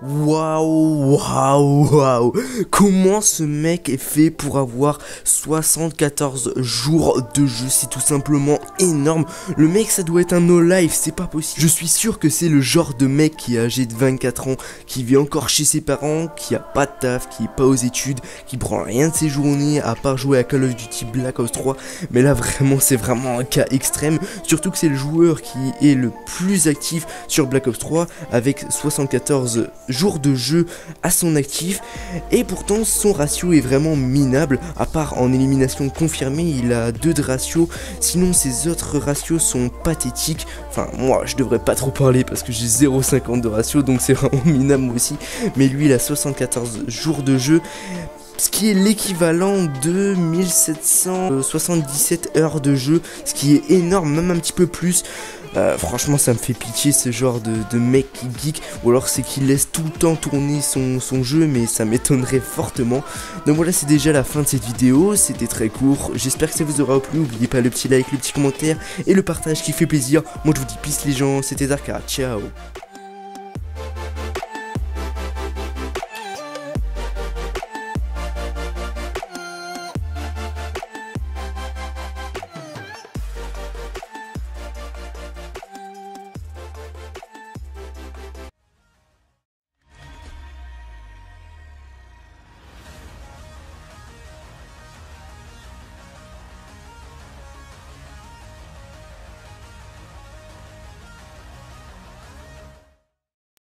Waouh, waouh, waouh Comment ce mec est fait pour avoir 74 jours de jeu? C'est tout simplement énorme. Le mec, ça doit être un no-life, c'est pas possible. Je suis sûr que c'est le genre de mec qui est âgé de 24 ans, qui vit encore chez ses parents, qui a pas de taf, qui est pas aux études, qui prend rien de ses journées à part jouer à Call of Duty Black Ops 3. Mais là, vraiment, c'est vraiment un cas extrême. Surtout que c'est le joueur qui est le plus actif sur Black Ops 3 avec 74 jours de jeu à son actif. Et pourtant son ratio est vraiment minable. À part en élimination confirmée il a 2 de ratio. Sinon ses autres ratios sont pathétiques. Enfin moi je devrais pas trop parler parce que j'ai 0,50 de ratio donc c'est vraiment minable aussi. Mais lui il a 74 jours de jeu ce qui est l'équivalent de 1777 heures de jeu, ce qui est énorme, même un petit peu plus. Euh, franchement, ça me fait pitié ce genre de, mec qui geek, ou alors c'est qu'il laisse tout le temps tourner son, son jeu, mais ça m'étonnerait fortement. Donc voilà, c'est déjà la fin de cette vidéo, c'était très court, j'espère que ça vous aura plu, n'oubliez pas le petit like, le petit commentaire et le partage qui fait plaisir. Moi je vous dis peace les gens, c'était Darka, ciao